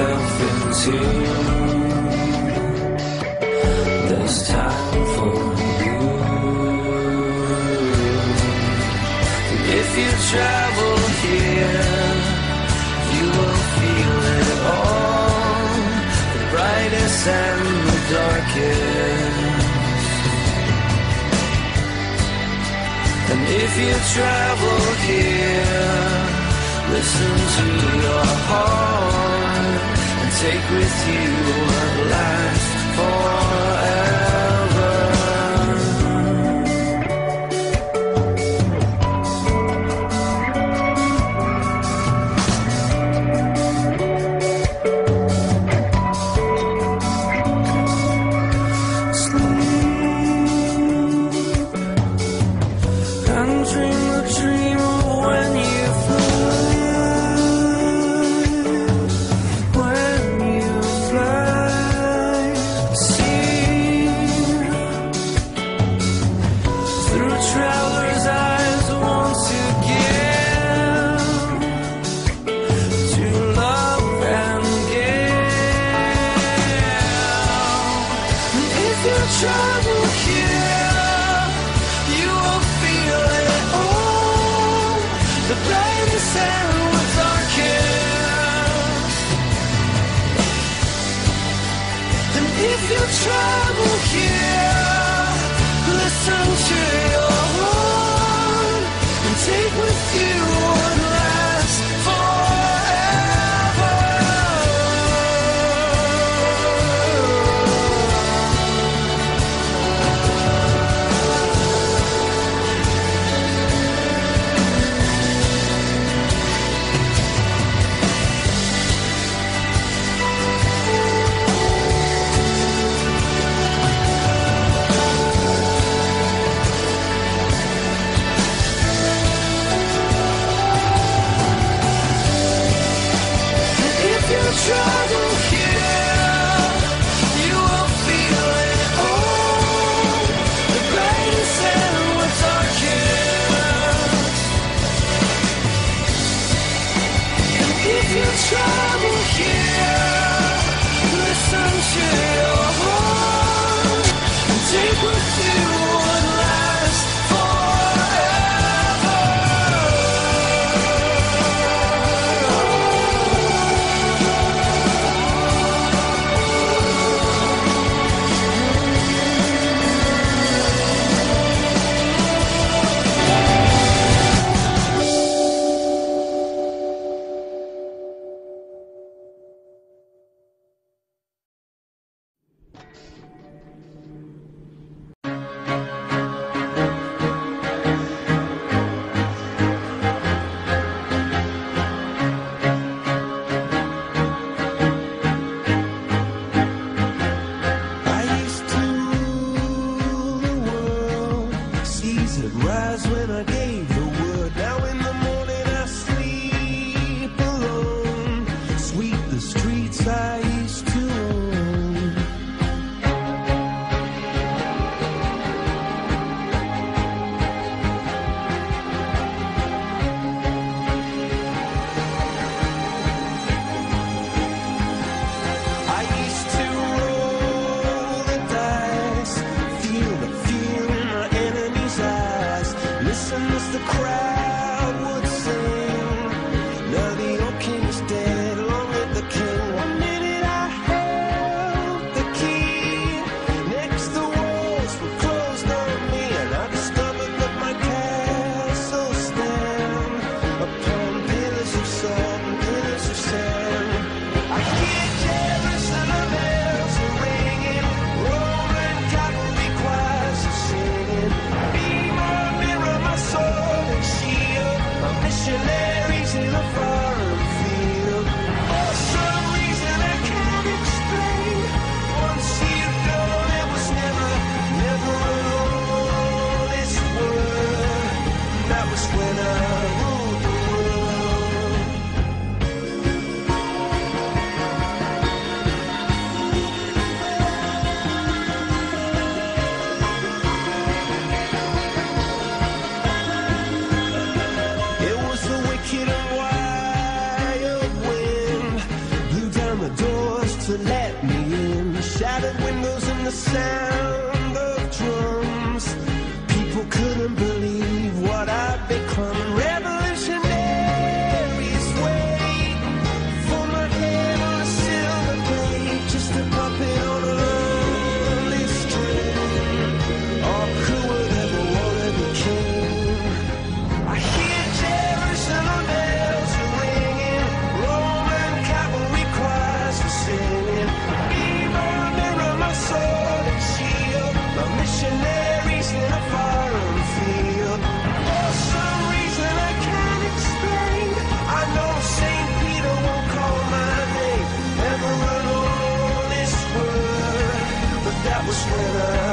myself into There's time for you If you travel here You will feel it all The brightest and the darkest And if you travel here Listen to take with you. trouble. with a let me in. The shattered windows and the sound. sweater.